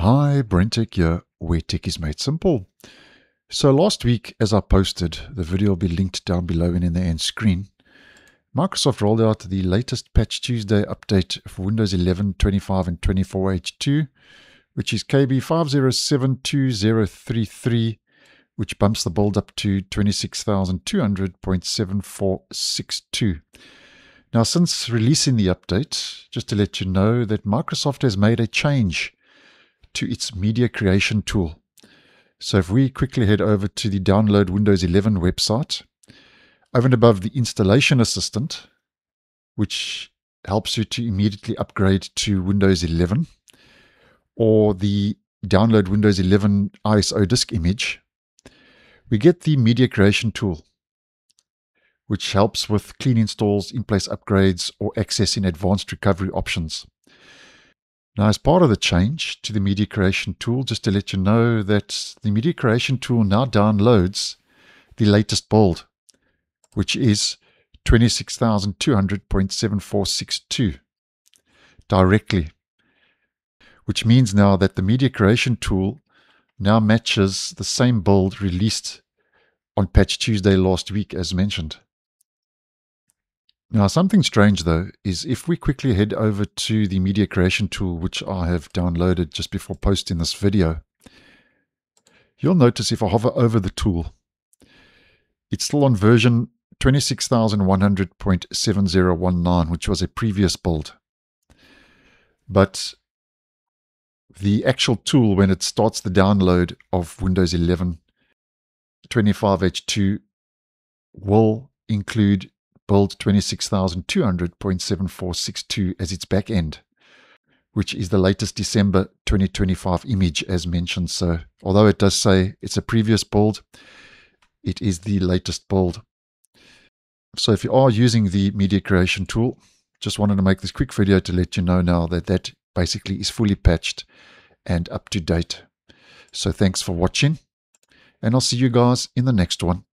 Hi, BrenTech here, where tech is made simple. So last week, as I posted, the video will be linked down below and in the end screen. Microsoft rolled out the latest Patch Tuesday update for Windows 11, 25, and 24H2, which is KB 5072033, which bumps the build up to 26,200.7462. Now, since releasing the update, just to let you know that Microsoft has made a change to its media creation tool. So if we quickly head over to the Download Windows 11 website, over and above the Installation Assistant, which helps you to immediately upgrade to Windows 11, or the Download Windows 11 ISO disk image, we get the Media Creation tool which helps with clean installs, in-place upgrades, or accessing advanced recovery options. Now, as part of the change to the media creation tool, just to let you know that the media creation tool now downloads the latest build, which is 26,200.7462 directly, which means now that the media creation tool now matches the same build released on Patch Tuesday last week, as mentioned. Now, something strange though is if we quickly head over to the media creation tool, which I have downloaded just before posting this video, you'll notice if I hover over the tool, it's still on version 26,100.7019, which was a previous build. But the actual tool, when it starts the download of Windows 11 25H2, will include build 26,200.7462 as its back end, which is the latest December 2025 image as mentioned. So although it does say it's a previous build, it is the latest build. So if you are using the media creation tool, just wanted to make this quick video to let you know now that that basically is fully patched and up to date. So thanks for watching and I'll see you guys in the next one.